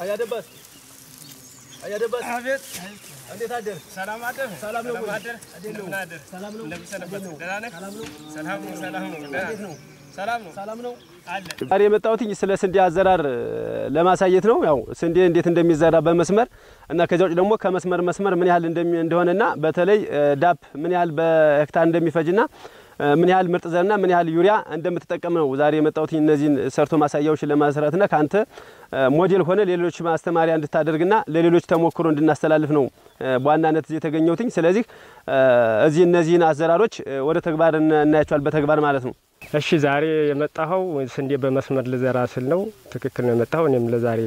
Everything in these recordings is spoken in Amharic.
አያደባስ አያደባስ አቤት እንዴት አደር? ሰላም አደር ሰላም ነው ወይ? አደር እንዴት ነው? እንደምን አደር ሰላም ነው? ደህና ነህ ሰላም ነው? ሰላም ነው ሰላም ነው ደህና እንዴት ነው? ሰላም ነው ሰላም ነው? አለ ዛሬ የመጣሁት ስለ ስንዴ አዘራር ለማሳየት ነው። ያው ስንዴ እንዴት እንደሚዘራ በመስመር እና ከዚያ ውጭ ደግሞ ከመስመር መስመር ምን ያህል እንደሚ- እንደሆነና በተለይ ዳፕ ምን ያህል በሄክታር እንደሚፈጅና ምን ያህል ምርጥ ዘርና ምን ያህል ዩሪያ እንደምትጠቀም ነው ዛሬ የመጣሁት እነዚህን ሰርቶ ማሳያዎችን ለማስራትና ከአንተ ሞዴል ሆነ ሌሎች ማስተማሪያ እንድታደርግና ለሌሎች ተሞክሮ እንድናስተላልፍ ነው በዋናነት የተገኘሁትኝ። ስለዚህ እዚህ እነዚህን አዘራሮች ወደ ተግባር እናያቸዋል፣ በተግባር ማለት ነው። እሺ ዛሬ የመጣኸው ስንዴ በመስመር ልዘራ ስል ነው ትክክል ነው የመጣኸው እኔም ለዛሬ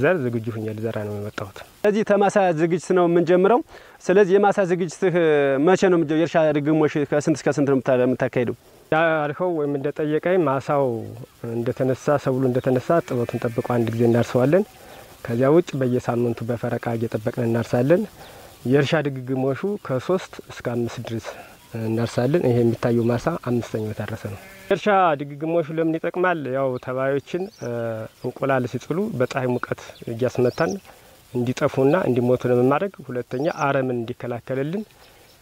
ዘር ዝግጁ ሁኜ ልዘራ ነው የመጣሁት ስለዚህ ተማሳ ዝግጅት ነው የምንጀምረው። ስለዚህ የማሳ ዝግጅትህ መቼ ነው? የእርሻ ድግግሞሽ ከስንት እስከ ስንት ነው የምታ- የምታካሂደው? ያልከው ወይም እንደጠየቀኝ ማሳው እንደተነሳ ሰብሉ እንደተነሳ ጥበቱን ጠብቆ አንድ ጊዜ እናርሰዋለን ከዚያ ውጭ በየሳምንቱ በፈረቃ እየጠበቅን እናርሳለን የእርሻ ድግግሞሹ ከሶስት እስከ አምስት ድረስ እናርሳለን ይሄ የሚታየው ማሳ አምስተኛው የታረሰ ነው የእርሻ ድግግሞሹ ለምን ይጠቅማል ያው ተባዮችን እንቁላል ሲጥሉ በፀሐይ ሙቀት እያስመታን እንዲጠፉና እንዲሞቱ ለማድረግ ሁለተኛ አረምን እንዲከላከልልን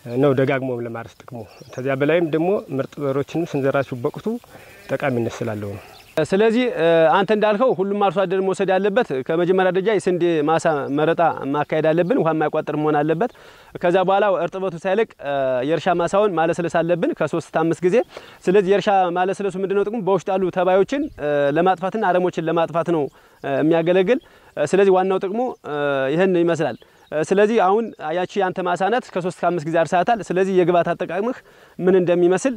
ነው ደጋግሞም ለማረስ ጥቅሙ። ከዚያ በላይም ደግሞ ምርጥ ዘሮችንም ስንዘራቸው በወቅቱ ጠቃሚነት ስላለው ነው። ስለዚህ አንተ እንዳልከው ሁሉም አርሶ አደር መውሰድ ያለበት ከመጀመሪያ ደረጃ የስንዴ ማሳ መረጣ ማካሄድ አለብን። ውሃ የማያቋጥር መሆን አለበት። ከዛ በኋላ እርጥበቱ ሳይለቅ የእርሻ ማሳውን ማለስለስ አለብን ከሶስት አምስት ጊዜ። ስለዚህ የእርሻ ማለስለሱ ምንድነው ጥቅሙ? በውስጥ ያሉ ተባዮችን ለማጥፋትና አረሞችን ለማጥፋት ነው የሚያገለግል። ስለዚህ ዋናው ጥቅሙ ይህን ይመስላል። ስለዚህ አሁን ያቺ ያንተ ማሳ ናት። ከሶስት ከአምስት ጊዜ አርሳታል። ስለዚህ የግብዓት አጠቃቅምህ ምን እንደሚመስል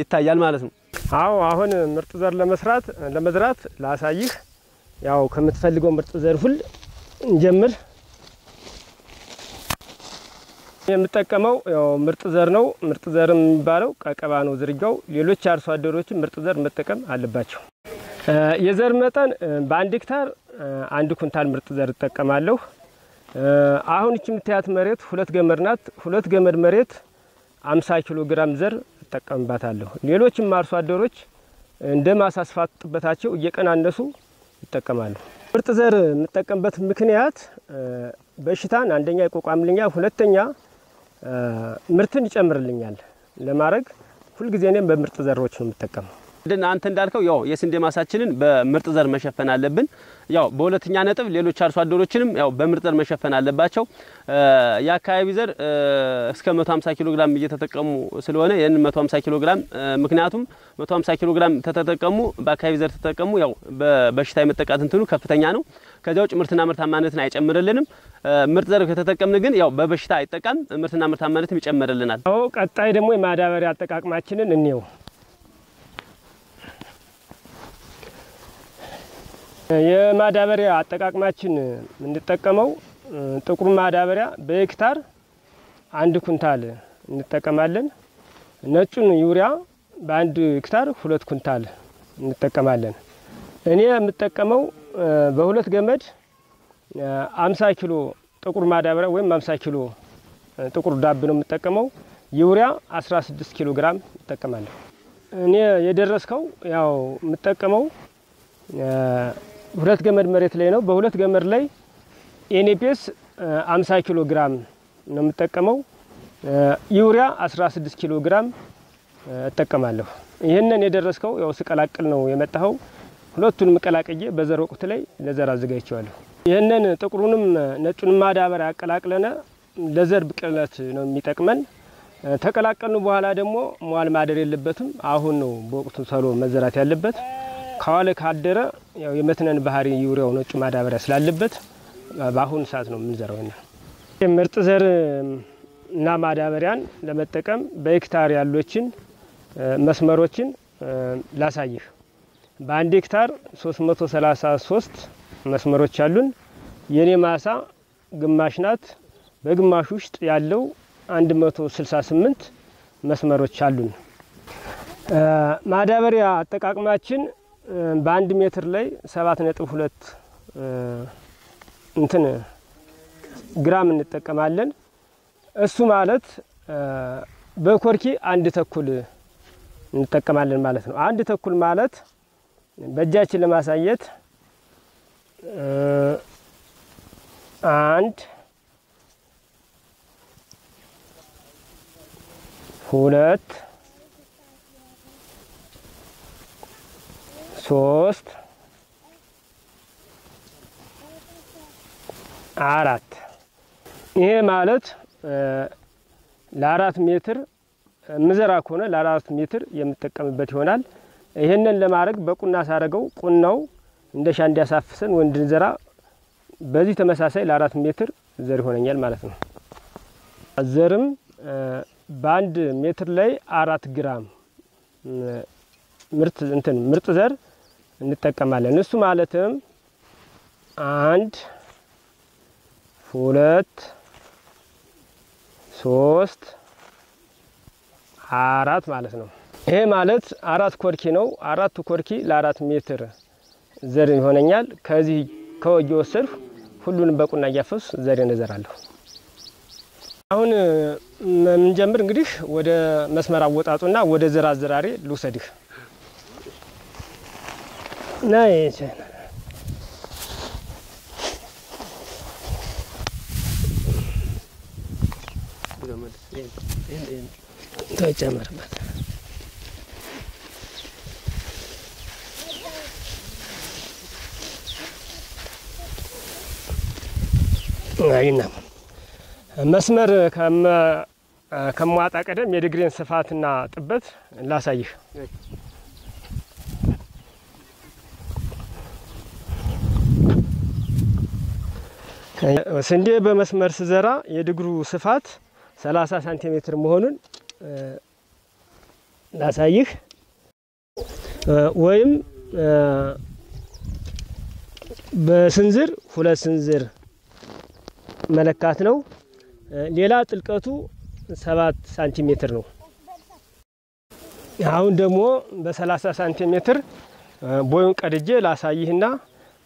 ይታያል ማለት ነው። አዎ አሁን ምርጥ ዘር ለመስራት ለመዝራት ላሳይህ። ያው ከምትፈልገው ምርጥ ዘር ሁል እንጀምር። የምጠቀመው ያው ምርጥ ዘር ነው። ምርጥ ዘር የሚባለው ቀቀባ ነው ዝርያው። ሌሎች አርሶ አደሮችን ምርጥ ዘር መጠቀም አለባቸው። የዘር መጠን በአንድ ሄክታር አንድ ኩንታል ምርጥ ዘር እጠቀማለሁ። አሁን እቺ የምታያት መሬት ሁለት ገመድ ናት። ሁለት ገመድ መሬት አምሳ ኪሎ ግራም ዘር እጠቀምባታለሁ። ሌሎችም አርሶ አደሮች እንደ ማሳ ስፋት ጥበታቸው እየቀናነሱ ይጠቀማሉ። ምርጥ ዘር የምጠቀምበት ምክንያት በሽታን አንደኛ ይቋቋምልኛል፣ ሁለተኛ ምርትን ይጨምርልኛል ለማድረግ ሁልጊዜ እኔም በምርጥ ዘሮች ነው የምጠቀመው። አንተ እንዳልከው ያው የስንዴ ማሳችንን በምርጥ ዘር መሸፈን አለብን። ያው በሁለተኛ ነጥብ ሌሎች አርሶ አደሮችንም ያው በምርጥ ዘር መሸፈን አለባቸው። የአካባቢ ዘር እስከ 150 ኪሎ ግራም እየተጠቀሙ ስለሆነ ይህን 150 ኪሎ ግራም ምክንያቱም 150 ኪሎ ግራም ተተጠቀሙ በአካባቢ ዘር ተጠቀሙ ያው በበሽታ የመጠቃት እንትኑ ከፍተኛ ነው። ከዚያ ውጭ ምርትና ምርታማነትን አይጨምርልንም። ምርጥ ዘር ከተጠቀምን ግን ያው በበሽታ አይጠቃም፣ ምርትና ምርታማነትም ይጨምርልናል። ቀጣይ ደግሞ የማዳበሪያ አጠቃቅማችንን እንየው። የማዳበሪያ አጠቃቅማችን የምንጠቀመው ጥቁር ማዳበሪያ በሄክታር አንድ ኩንታል እንጠቀማለን። ነጩን ዩሪያ በአንድ ሄክታር ሁለት ኩንታል እንጠቀማለን። እኔ የምጠቀመው በሁለት ገመድ አምሳ ኪሎ ጥቁር ማዳበሪያ ወይም አምሳ ኪሎ ጥቁር ዳፕ ነው የምጠቀመው። ዩሪያ 16 ኪሎ ግራም እጠቀማለሁ። እኔ የደረስከው ያው የምጠቀመው ሁለት ገመድ መሬት ላይ ነው። በሁለት ገመድ ላይ NPS 50 ኪሎ ግራም ነው የምጠቀመው። ዩሪያ 16 ኪሎ ግራም እጠቀማለሁ። ይህንን የደረስከው ያው ስቀላቅል ነው የመጣኸው። ሁለቱንም ቀላቅዬ በዘር ወቅት ላይ ለዘር አዘጋጅቸዋለሁ። ይህንን ጥቁሩንም ነጩንም ማዳበሪያ አቀላቅለነ ለዘር ብቅለት ነው የሚጠቅመን። ተቀላቀልን በኋላ ደግሞ መዋል ማደር የለበትም። አሁን ነው በወቅቱ ሰሎ መዘራት ያለበት። ከዋለ ካደረ ያው የመትነን ባህሪ ዩሪያው ነጩ ማዳበሪያ ስላለበት በአሁኑ ሰዓት ነው የምንዘራው። ና ምርጥ ዘር እና ማዳበሪያን ለመጠቀም በሄክታር ያሎችን መስመሮችን ላሳይህ። በአንድ ሄክታር 333 መስመሮች አሉን። የኔ ማሳ ግማሽ ናት። በግማሽ ውስጥ ያለው 168 መስመሮች አሉን። ማዳበሪያ አጠቃቅማችን በአንድ ሜትር ላይ ሰባት ነጥብ ሁለት እንትን ግራም እንጠቀማለን። እሱ ማለት በኮርኪ አንድ ተኩል እንጠቀማለን ማለት ነው። አንድ ተኩል ማለት በእጃችን ለማሳየት አንድ ሁለት ሶስት አራት ይሄ ማለት ለአራት ሜትር ምዘራ ከሆነ ለአራት ሜትር የምጠቀምበት ይሆናል። ይህንን ለማድረግ በቁና ሳረገው ቁናው እንደ ሻ እንዲያሳፍሰን ወይ እንድንዘራ በዚህ ተመሳሳይ ለአራት ሜትር ዘር ይሆነኛል ማለት ነው። ዘርም በአንድ ሜትር ላይ አራት ግራም ምርት እንትን ምርጥ ዘር እንጠቀማለን። እሱ ማለትም አንድ ሁለት ሶስት አራት ማለት ነው። ይሄ ማለት አራት ኮርኪ ነው። አራቱ ኮርኪ ለአራት ሜትር ዘር ይሆነኛል። ከዚህ ከወጅ ወሰድሁ ሁሉንም በቁና እያፈሱ ዘሬን እዘራለሁ። አሁን የምንጀምር እንግዲህ ወደ መስመር አወጣጡና ወደ ዘር አዘራሬ ልውሰድህ ና ተጨመርበት አይና መስመር ከመዋጣ ቀደም የድግሬን ስፋትና ጥበት ላሳይህ። ስንዴ በመስመር ስዘራ የድግሩ ስፋት 30 ሳንቲሜትር መሆኑን ላሳይህ ወይም በስንዝር ሁለት ስንዝር መለካት ነው። ሌላ ጥልቀቱ ሰባት ሳንቲሜትር ነው። አሁን ደግሞ በሰላሳ ሳንቲሜትር ቦዩን ቀድጄ ላሳይህና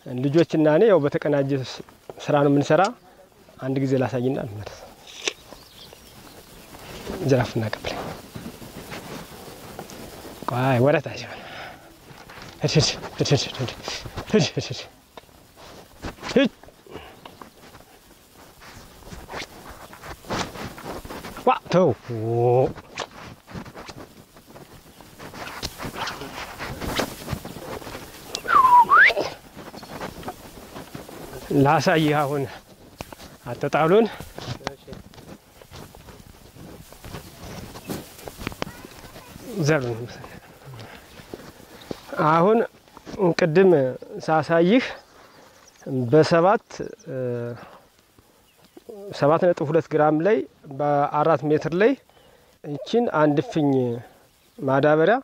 ልጆችና እኔ ያው በተቀናጀ ስራ ነው የምንሰራ። አንድ ጊዜ ላሳይና ልመለስ። ጅራፍና ቀብለኝ ቆይ ወረታች ዋ ተው ላሳይህ አሁን። አጠጣሉን ዘሩን። አሁን ቅድም ሳሳይህ በሰባት ሰባት ነጥብ ሁለት ግራም ላይ በአራት ሜትር ላይ እችን አንድ እፍኝ ማዳበሪያ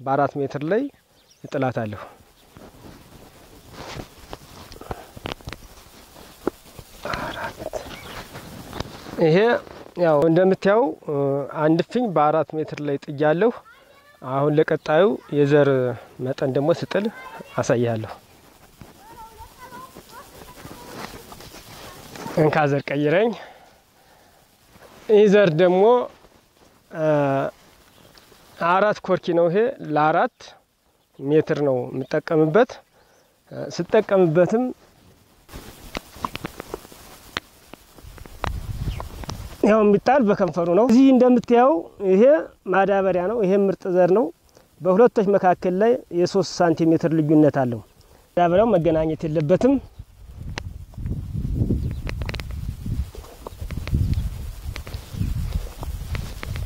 በአራት ሜትር ላይ እጥላታለሁ። ይሄ ያው እንደምታየው አንድ እፍኝ በአራት ሜትር ላይ ጥያለሁ። አሁን ለቀጣዩ የዘር መጠን ደግሞ ስጥል አሳያለሁ። እንካ ዘር ቀይረኝ። ይህ ዘር ደግሞ አራት ኮርኪ ነው። ይሄ ለአራት ሜትር ነው የምጠቀምበት። ስጠቀምበትም ያው የሚጣል በከንፈሩ ነው። እዚህ እንደምታየው ይሄ ማዳበሪያ ነው። ይሄ ምርጥ ዘር ነው። በሁለቶች መካከል ላይ የሶስት ሳንቲሜትር ልዩነት አለው። ማዳበሪያው መገናኘት የለበትም።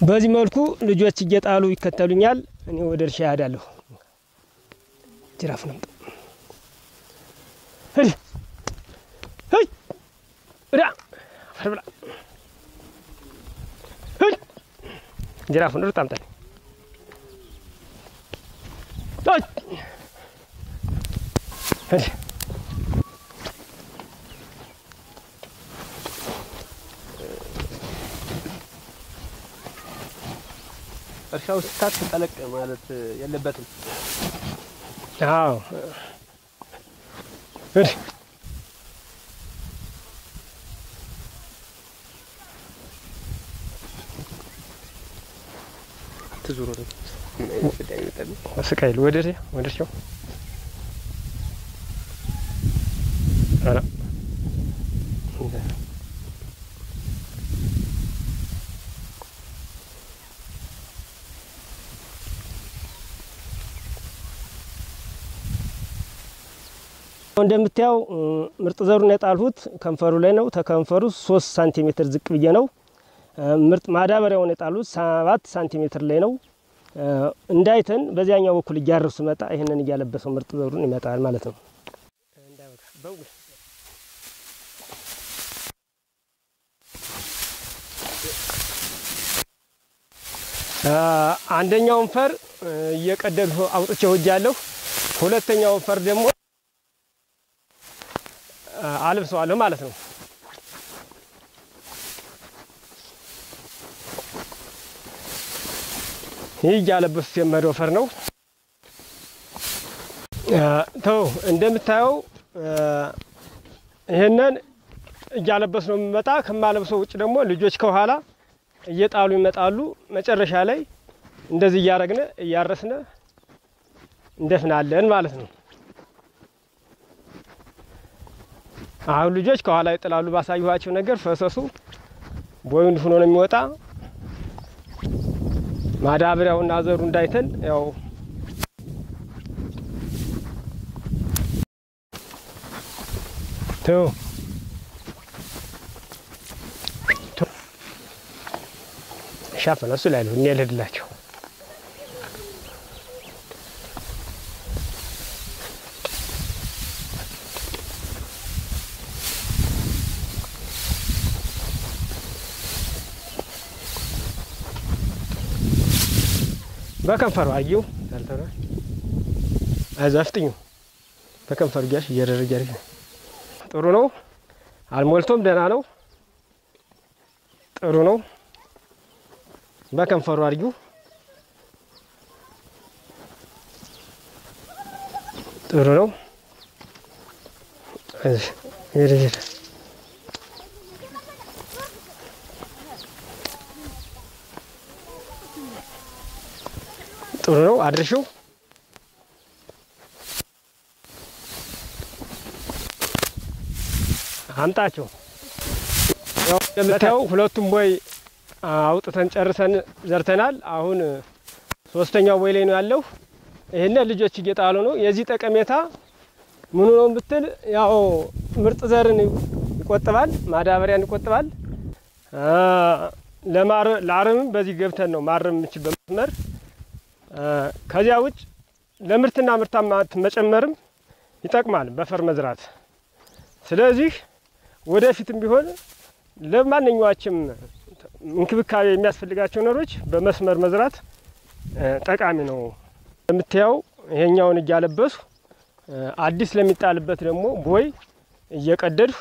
በዚህ መልኩ ልጆች እየጣሉ ይከተሉኛል። እኔ ወደ እርሻ ያዳለሁ። ጅራፍ ነው ብላ ጅራፉን ሩጥ አምጣልኝ። እርሻው ስታት ጠለቅ ማለት የለበትም። አዎ ዞሮ ነው ስቃይል ወደዚያ ወደዚያው ኧረ እንደምታየው ምርጥ ዘሩን የጣልሁት ከንፈሩ ላይ ነው። ተከንፈሩ ሶስት ሳንቲሜትር ዝቅ ብዬ ነው። ምርጥ ማዳበሪያውን የጣልሁት ሰባት ሳንቲሜትር ላይ ነው። እንዳይተን በዚያኛው በኩል እያረሱ መጣ። ይህንን እያለበሰው ምርጥ ዘሩን ይመጣል ማለት ነው። አንደኛውን ፈር እየቀደድሁ አውጥቼ ወጃለሁ። ሁለተኛውን ፈር ደግሞ አልብሰዋለሁ ማለት ነው። ይህ እያለበሱት የመደው ፈር ነው። ተው እንደምታየው ይህንን እያለበስ ነው የሚመጣ። ከማለብሰው ውጭ ደግሞ ልጆች ከኋላ እየጣሉ ይመጣሉ። መጨረሻ ላይ እንደዚህ እያረግነ እያረስነ እንደፍናለን ማለት ነው። አሁን ልጆች ከኋላ ይጥላሉ። ባሳየኋቸው ነገር ፈሰሱ ቦይ ሆኖ ነው የሚወጣ። ማዳበሪያውና ዘሩ እንዳይተን ያው ተው ሻፈነ እሱ ላይ ነው እኔ ልሄድላቸው በከንፈሩ አየው ታልተራ አዛፍጥኙ በከንፈሩ ጋር እየደረገ ያለ ጥሩ ነው። አልሞልቶም ደህና ነው። ጥሩ ነው። በከንፈሩ አድርጊው። ጥሩ ነው። ሄደ ሄደ ጥሩ ነው። አድርሽው አምጣቸው። ያው እንደምታየው ሁለቱም ቦይ አውጥተን ጨርሰን ዘርተናል። አሁን ሶስተኛው ቦይ ላይ ነው ያለው። ይህን ልጆች እየጣሉ ነው። የዚህ ጠቀሜታ ምኑ ነው ብትል፣ ያው ምርጥ ዘርን ይቆጥባል፣ ማዳበሪያን ይቆጥባል። ለአረምም በዚህ ገብተን ነው ማረም የምችል በመስመር ከዚያ ውጭ ለምርትና ምርታማነት መጨመርም ይጠቅማል በፈር መዝራት። ስለዚህ ወደፊትም ቢሆን ለማንኛዎችም እንክብካቤ የሚያስፈልጋቸው ነገሮች በመስመር መዝራት ጠቃሚ ነው። የምታየው ይሄኛውን እያለበሱ አዲስ ለሚጣልበት ደግሞ ቦይ እየቀደዱ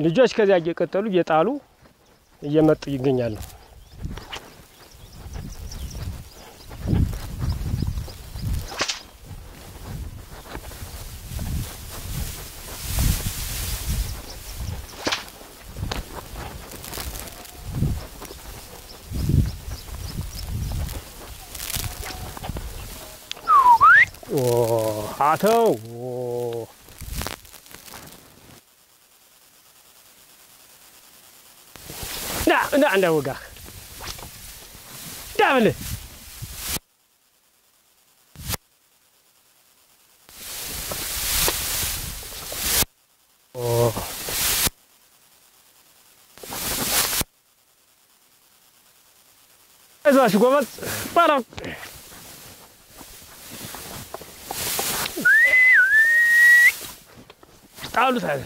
ልጆች ከዚያ እየቀጠሉ እየጣሉ እየመጡ ይገኛሉ። بتاعته أوه. نعم نعم نعم وقاخ تعمل ازواج قومت طرب ጣሉት አለ።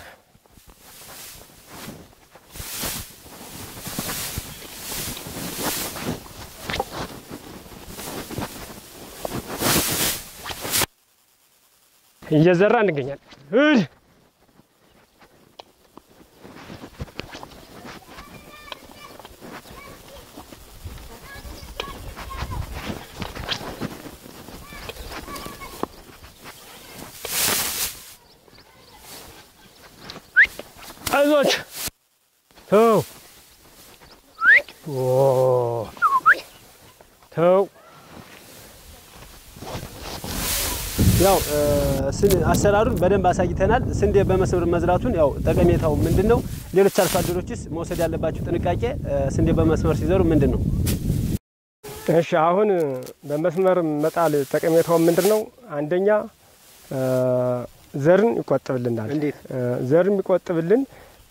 እየዘራ እንገኛለን። እድ አይዞች ተው ተው ያው አሰራሩን በደንብ አሳይተናል። ስንዴ በመስመር መዝራቱን ያው ጠቀሜታው ምንድን ነው? ሌሎች አርሶ አደሮችስ መውሰድ ያለባቸው ጥንቃቄ ስንዴ በመስመር ሲዘሩ ምንድን ነው? እሺ አሁን በመስመር መጣል ጠቀሜታው ምንድን ነው? አንደኛ ዘርን ይቆጥብልናል።? ዘርን የሚቆጥብልን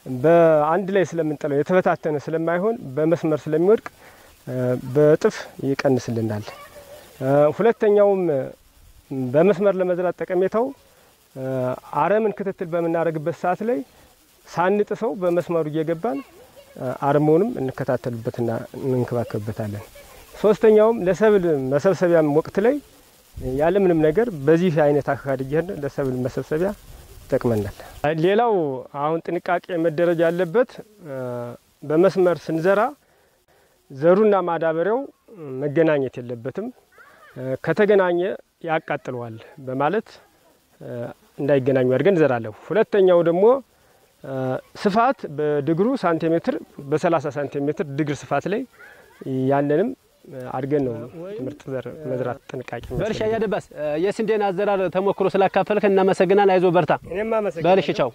በአንድ ላይ ስለምንጥለው የተበታተነ ስለማይሆን በመስመር ስለሚወድቅ በእጥፍ ይቀንስልናል። ሁለተኛውም በመስመር ለመዝራት ጠቀሜታው አረምን ክትትል በምናደርግበት ሰዓት ላይ ሳንጥሰው በመስመሩ እየገባን አረሙንም እንከታተሉበትና እንንከባከብበታለን። ሶስተኛውም ለሰብል መሰብሰቢያም ወቅት ላይ ያለምንም ነገር በዚህ አይነት አካሄድ እየሄድን ለሰብል መሰብሰቢያ ይጠቅመናል። ሌላው አሁን ጥንቃቄ መደረግ ያለበት በመስመር ስንዘራ ዘሩና ማዳበሪያው መገናኘት የለበትም። ከተገናኘ ያቃጥለዋል በማለት እንዳይገናኙ አድርገን እንዘራለሁ። ሁለተኛው ደግሞ ስፋት በድግሩ ሳንቲሜትር በሰላሳ ሳንቲሜትር ድግር ስፋት ላይ ያንንም አድገን ነው ምርጥ ዘር መዝራት ጥንቃቄ በልሽ አያደባስ የስንዴን አዘራር ተሞክሮ ስላካፈልክ እናመሰግናል። አይዞ በርታ። በልሽ ቻው።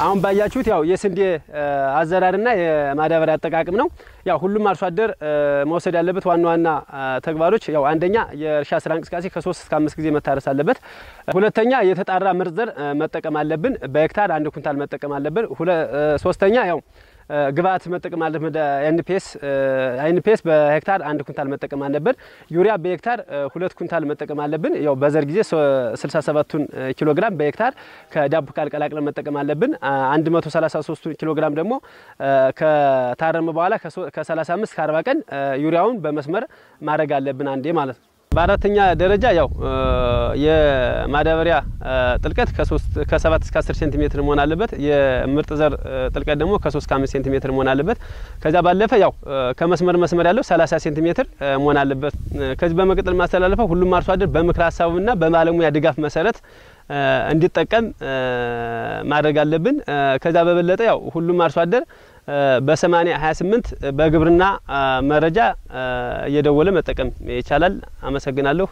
አሁን ባያችሁት ያው የስንዴ አዘራርና የማዳበሪያ አጠቃቅም ነው። ያው ሁሉም አርሶ አደር መውሰድ ያለበት ዋና ዋና ተግባሮች ያው አንደኛ የእርሻ ስራ እንቅስቃሴ ከሶስት እስከ አምስት ጊዜ መታረስ አለበት። ሁለተኛ የተጣራ ምርጥ ዘር መጠቀም አለብን። በሄክታር አንድ ኩንታል መጠቀም አለብን። ሶስተኛ ያው ግብአት መጠቀም አለብን። NPS NPS በሄክታር አንድ ኩንታል መጠቀም አለብን። ዩሪያ በሄክታር ሁለት ኩንታል መጠቀም አለብን። ያው በዘር ጊዜ 67ቱን ኪሎ ግራም በሄክታር ከዳፕ ቀላቅለን መጠቀም አለብን። 133 ኪሎ ግራም ደግሞ ከታረመ በኋላ ከ35 ከ40 ቀን ዩሪያውን በመስመር ማድረግ አለብን አንዴ ማለት ነው። በአራተኛ ደረጃ ያው የማዳበሪያ ጥልቀት ከ7 እስከ 10 ሴንቲሜትር መሆን አለበት። የምርጥ ዘር ጥልቀት ደግሞ ከ3 እስከ 5 ሴንቲሜትር መሆን አለበት። ከዚያ ባለፈ ያው ከመስመር መስመር ያለው 30 ሴንቲሜትር መሆን አለበት። ከዚህ በመቀጠል ማስተላለፈው ሁሉም አርሶ አደር በምክር ሀሳቡና በባለሙያ ድጋፍ መሰረት እንዲጠቀም ማድረግ አለብን። ከዛ በበለጠ ያው ሁሉም አርሶ አደር በሰማኒያ 28 በግብርና መረጃ እየደወለ መጠቀም ይቻላል። አመሰግናለሁ።